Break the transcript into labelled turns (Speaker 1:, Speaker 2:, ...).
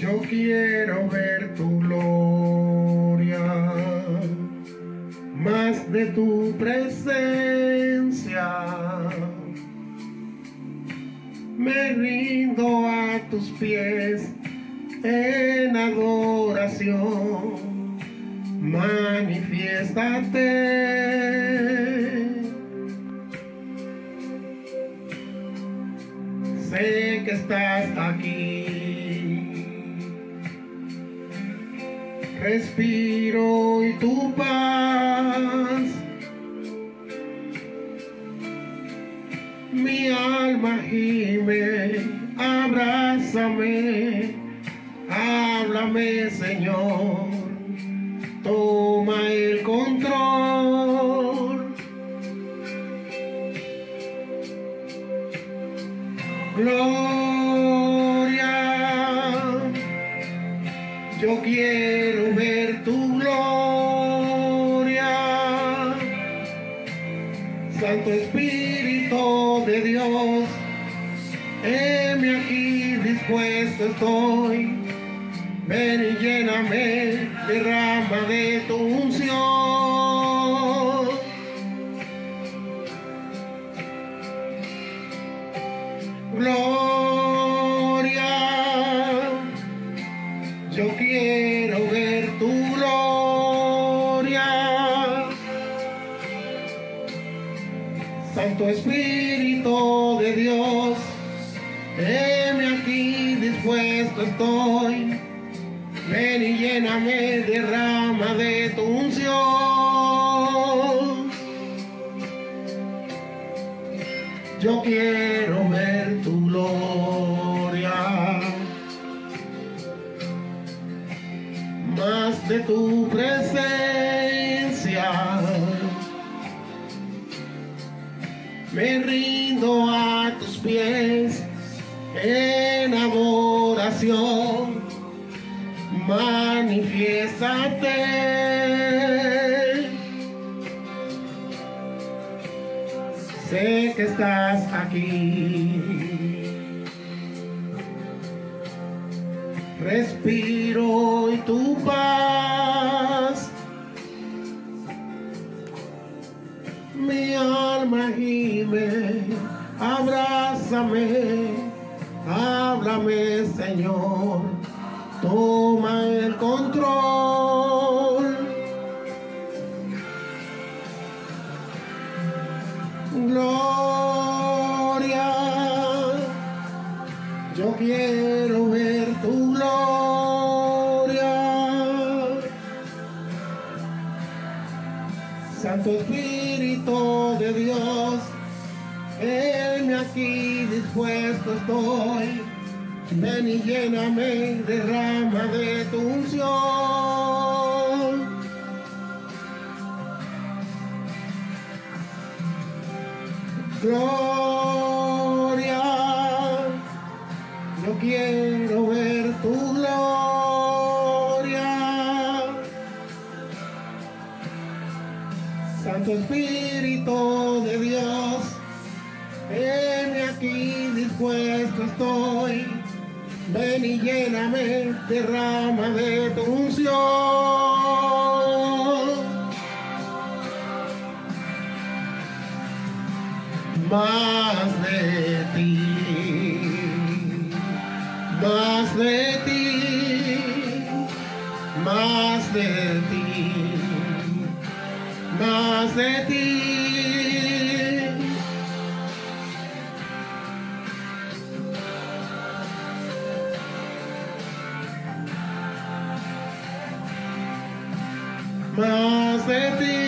Speaker 1: Yo quiero ver tu gloria, más de tu presencia. Me rindo a tus pies en adoración. Manifiéstate. Sé que estás aquí. Respiro y tu paz. Mi alma gime, abrázame, háblame Señor, toma el control. Yo quiero ver tu gloria. Santo Espíritu de Dios, heme aquí dispuesto estoy. Ven y lléname, derrama de tu unción. Santo Espíritu de Dios, heme aquí dispuesto estoy. Ven y lléname, derrama de tu unción. Yo quiero ver tu gloria, más de tu presencia. Me rindo a tus pies en adoración. Manifiéstate. Sé que estás aquí. Respiro y tu paz. Mi alma gime, abrázame, háblame Señor, toma el control. Gloria, yo quiero Santo Espíritu de Dios, heme aquí dispuesto estoy. Ven y lléname, derrama de tu unción. Gloria, yo quiero Santo Espíritu de Dios, heme aquí dispuesto estoy. Ven y lléname, derrama de tu unción. más de ti, más de ti, más de ti, más de ti. Más de ti.